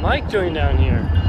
Mike doing down here?